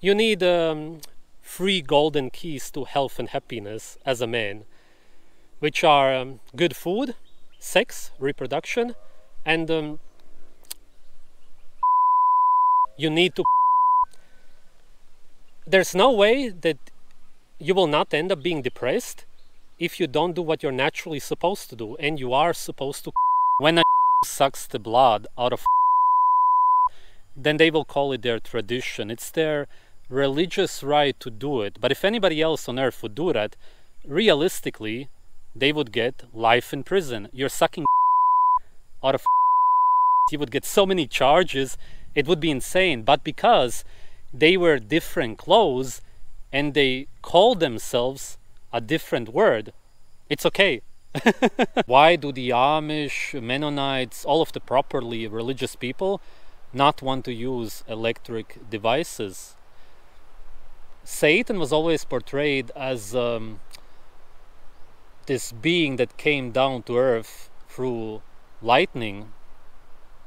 you need um, three golden keys to health and happiness as a man, which are um, good food, sex, reproduction, and um, you need to. There's no way that you will not end up being depressed if you don't do what you're naturally supposed to do, and you are supposed to. When a sucks the blood out of then they will call it their tradition. It's their religious right to do it. But if anybody else on earth would do that, realistically, they would get life in prison. You're sucking out of you would get so many charges, it would be insane. But because they wear different clothes and they call themselves a different word, it's okay. Why do the Amish, Mennonites, all of the properly religious people not want to use electric devices? Satan was always portrayed as um, this being that came down to earth through lightning,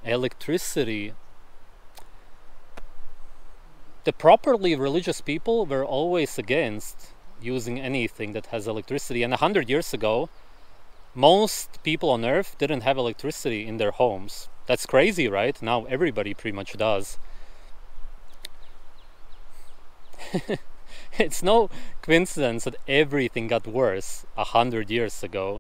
electricity. The properly religious people were always against using anything that has electricity. And a hundred years ago, most people on earth didn't have electricity in their homes. That's crazy, right? Now everybody pretty much does. it's no coincidence that everything got worse a hundred years ago.